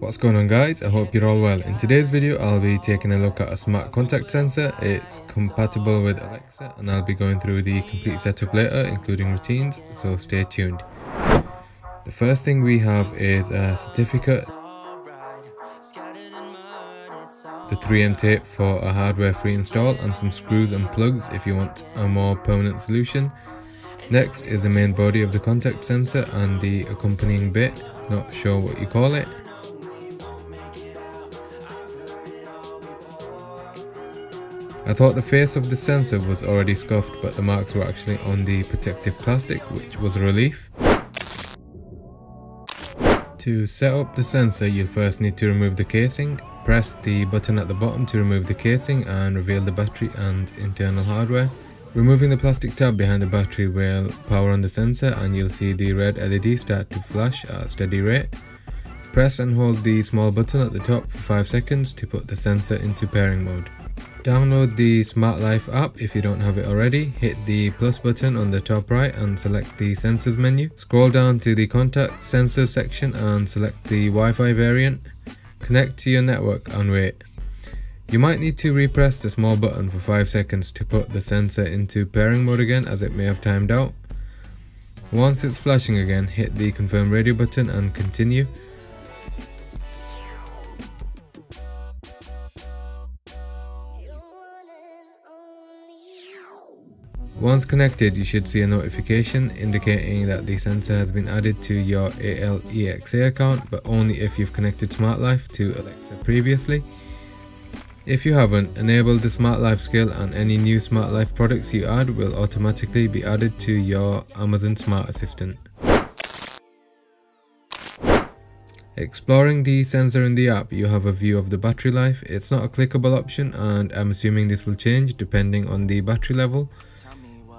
What's going on guys, I hope you're all well. In today's video I'll be taking a look at a smart contact sensor. It's compatible with Alexa and I'll be going through the complete setup later including routines, so stay tuned. The first thing we have is a certificate, the 3M tape for a hardware free install and some screws and plugs if you want a more permanent solution. Next is the main body of the contact sensor and the accompanying bit, not sure what you call it. I thought the face of the sensor was already scuffed but the marks were actually on the protective plastic which was a relief. To set up the sensor you'll first need to remove the casing. Press the button at the bottom to remove the casing and reveal the battery and internal hardware. Removing the plastic tab behind the battery will power on the sensor and you'll see the red LED start to flash at a steady rate. Press and hold the small button at the top for 5 seconds to put the sensor into pairing mode. Download the Smart Life app if you don't have it already. Hit the plus button on the top right and select the sensors menu. Scroll down to the contact sensors section and select the Wi-Fi variant. Connect to your network and wait. You might need to repress the small button for 5 seconds to put the sensor into pairing mode again as it may have timed out. Once it's flashing again, hit the confirm radio button and continue. Once connected, you should see a notification indicating that the sensor has been added to your ALEXA account, but only if you've connected Smart Life to Alexa previously. If you haven't, enable the Smart Life skill and any new Smart Life products you add will automatically be added to your Amazon Smart Assistant. Exploring the sensor in the app, you have a view of the battery life. It's not a clickable option and I'm assuming this will change depending on the battery level.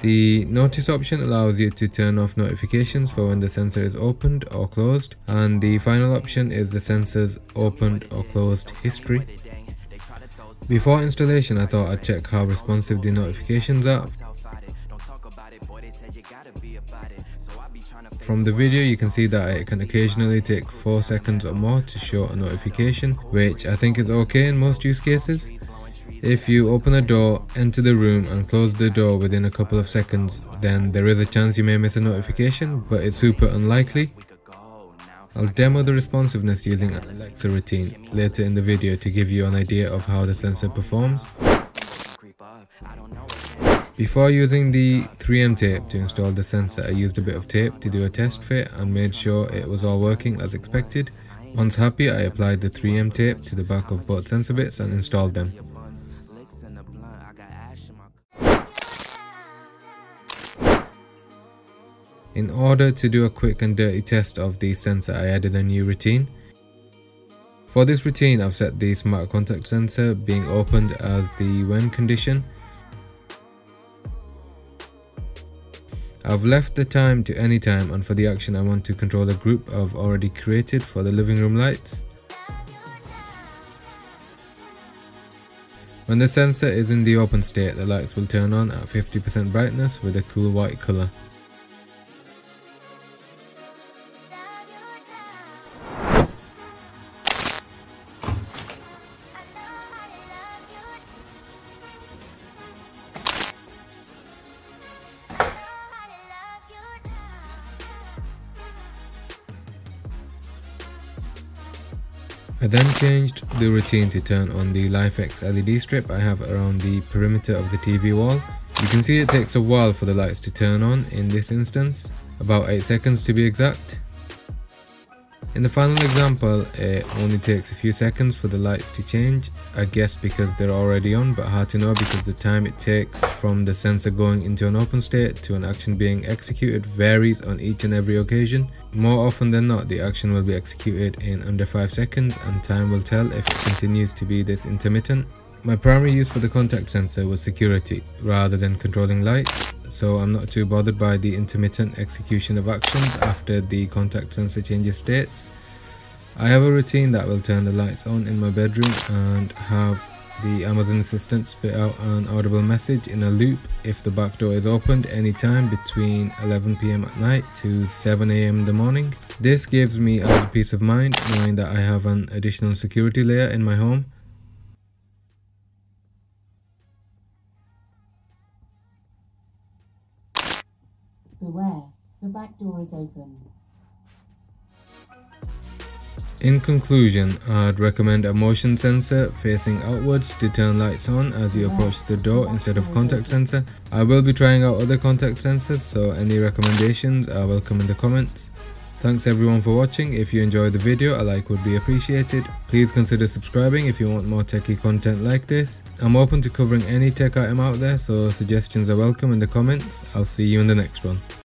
The notice option allows you to turn off notifications for when the sensor is opened or closed and the final option is the sensor's opened or closed history. Before installation I thought I'd check how responsive the notifications are. From the video you can see that it can occasionally take 4 seconds or more to show a notification which I think is okay in most use cases. If you open a door, enter the room and close the door within a couple of seconds, then there is a chance you may miss a notification, but it's super unlikely. I'll demo the responsiveness using Alexa routine later in the video to give you an idea of how the sensor performs. Before using the 3M tape to install the sensor, I used a bit of tape to do a test fit and made sure it was all working as expected. Once happy, I applied the 3M tape to the back of both sensor bits and installed them. In order to do a quick and dirty test of the sensor, I added a new routine. For this routine, I've set the smart contact sensor being opened as the when condition. I've left the time to any time and for the action I want to control a group I've already created for the living room lights. When the sensor is in the open state, the lights will turn on at 50% brightness with a cool white colour. I then changed the routine to turn on the LIFX LED strip I have around the perimeter of the TV wall. You can see it takes a while for the lights to turn on in this instance, about 8 seconds to be exact. In the final example, it only takes a few seconds for the lights to change, I guess because they're already on, but hard to know because the time it takes from the sensor going into an open state to an action being executed varies on each and every occasion. More often than not, the action will be executed in under 5 seconds and time will tell if it continues to be this intermittent. My primary use for the contact sensor was security, rather than controlling lights, so I'm not too bothered by the intermittent execution of actions after the contact sensor changes states. I have a routine that will turn the lights on in my bedroom and have the Amazon Assistant spit out an audible message in a loop if the back door is opened anytime between 11pm at night to 7am in the morning. This gives me added peace of mind knowing that I have an additional security layer in my home. Beware, the back door is open. In conclusion, I'd recommend a motion sensor facing outwards to turn lights on as you approach the door instead of contact sensor. I will be trying out other contact sensors so any recommendations are welcome in the comments. Thanks everyone for watching, if you enjoyed the video a like would be appreciated. Please consider subscribing if you want more techie content like this. I'm open to covering any tech item out there so suggestions are welcome in the comments. I'll see you in the next one.